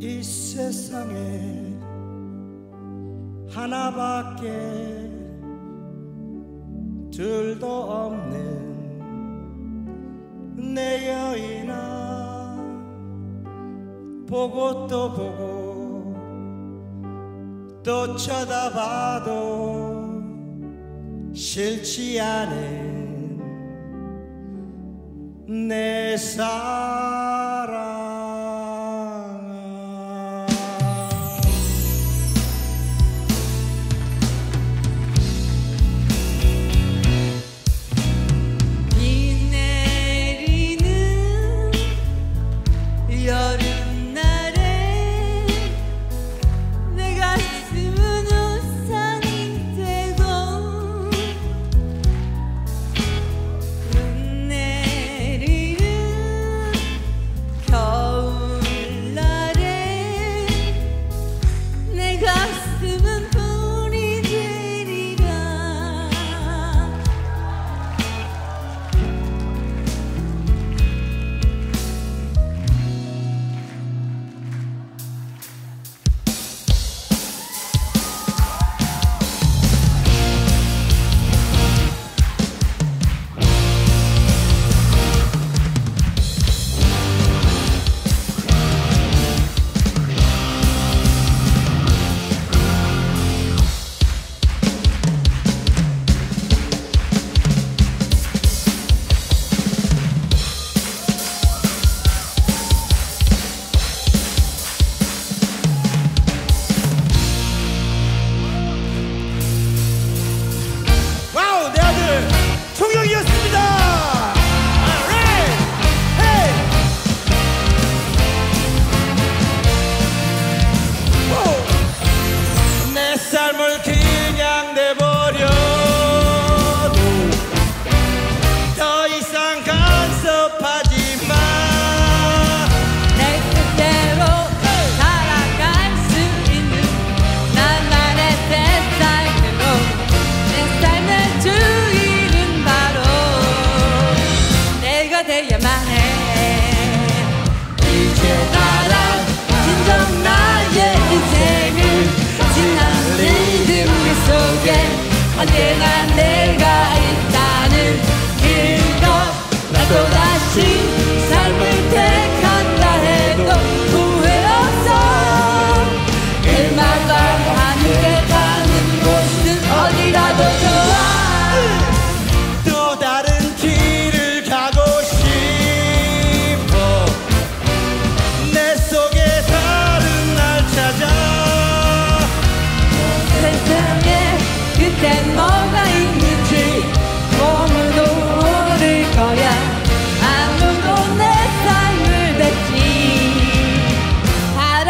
이 세상에 하나밖에 둘도 없는 내 여인아 보고 또 보고 또 쳐다봐도 싫지 않은 내 삶. 망해, 이제 알아 진정 나의 인생을 지난 리듬 속에 언제나 내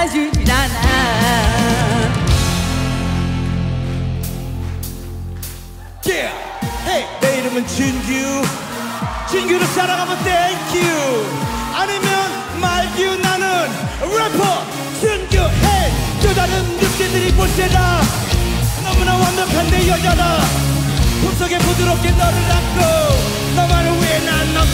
알아주질 않아 yeah. hey. 내 이름은 진규 진규를 사랑하면 thank you 아니면 말규 나는 래퍼 진규 hey. 또 다른 늑대들이 볼세라 너무나 완벽한 내 여자다 품속에 부드럽게 너를 안고 너만을 위해 난 너.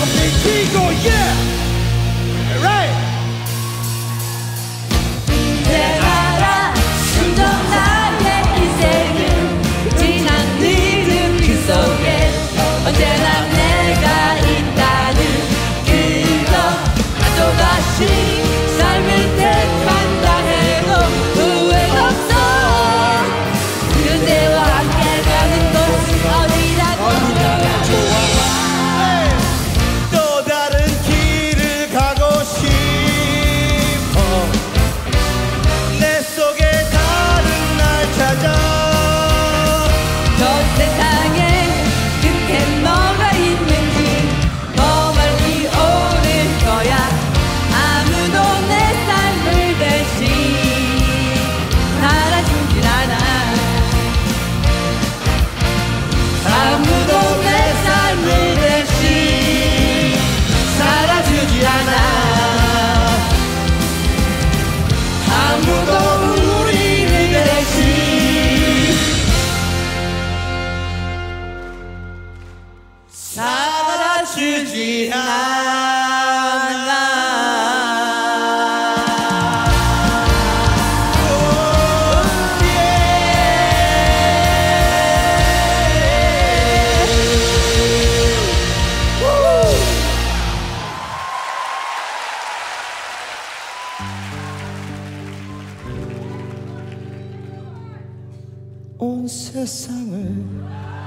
On se summer.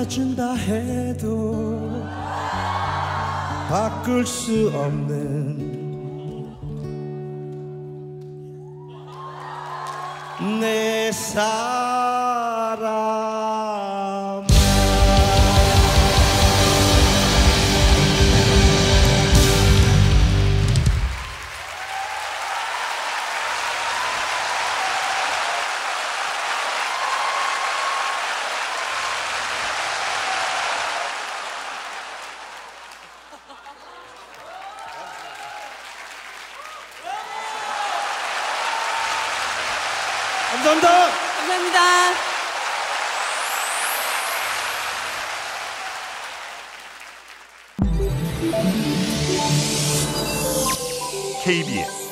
다 준다 해도 바꿀 수 없는 내 사람 감사합니다. 감사합니다. KBS